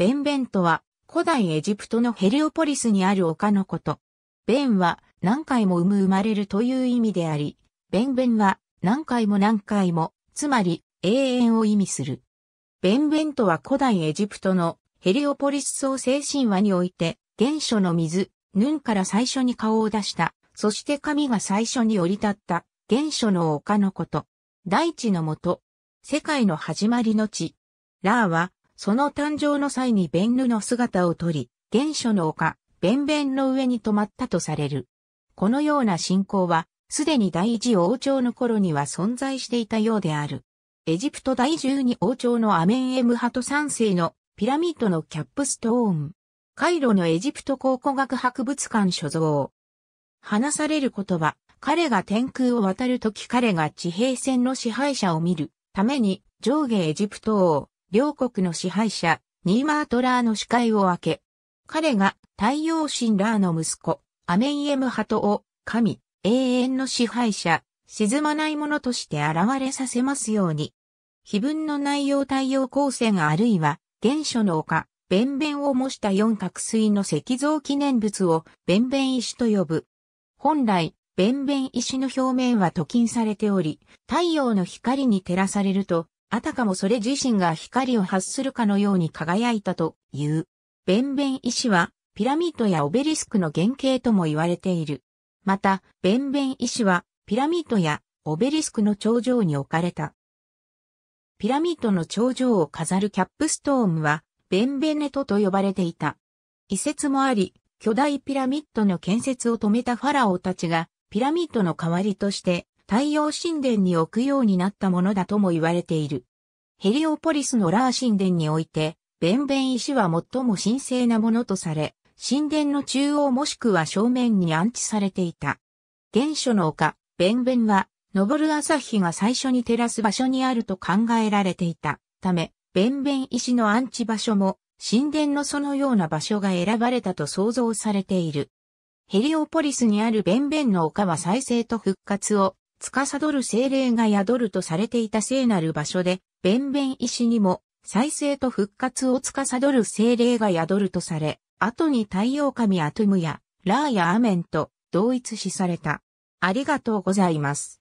ベンベンとは古代エジプトのヘリオポリスにある丘のこと。ベンは何回も産む生まれるという意味であり、ベンベンは何回も何回も、つまり永遠を意味する。ベンベンとは古代エジプトのヘリオポリス創生神話において、原初の水、ヌンから最初に顔を出した、そして神が最初に降り立った原初の丘のこと。大地のもと、世界の始まりの地。ラーは、その誕生の際にベンヌの姿をとり、原初の丘、ベンベンの上に止まったとされる。このような信仰は、すでに第一王朝の頃には存在していたようである。エジプト第十二王朝のアメンエムハト三世のピラミッドのキャップストーン。カイロのエジプト考古学博物館所蔵。話される言葉、彼が天空を渡るとき彼が地平線の支配者を見るために上下エジプト王、両国の支配者、ニーマートラーの視界を開け、彼が太陽神ラーの息子、アメイエムハトを神、永遠の支配者、沈まないものとして現れさせますように。碑文の内容太陽光線あるいは原初の丘、ベンベンを模した四角錐の石像記念物をベンベン石と呼ぶ。本来、ベンベン石の表面は鍍金されており、太陽の光に照らされると、あたかもそれ自身が光を発するかのように輝いたという。ベンベン石は、ピラミッドやオベリスクの原型とも言われている。また、ベンベン石は、ピラミッドやオベリスクの頂上に置かれた。ピラミッドの頂上を飾るキャップストーンは、ベンベネトと呼ばれていた。遺説もあり、巨大ピラミッドの建設を止めたファラオたちが、ピラミッドの代わりとして、太陽神殿に置くようになったものだとも言われている。ヘリオポリスのラー神殿において、ベンベン石は最も神聖なものとされ、神殿の中央もしくは正面に安置されていた。原初の丘、ベンベンは昇る朝日が最初に照らす場所にあると考えられていたため、ベンベン石の安置場所も神殿のそのような場所が選ばれたと想像されている。ヘリオポリスにあるベンベンの丘は再生と復活を司る精霊が宿るとされていた聖なる場所で、ベンベン石にも再生と復活を司る精霊が宿るとされ、後に太陽神アトゥムやラーやアメンと同一視された。ありがとうございます。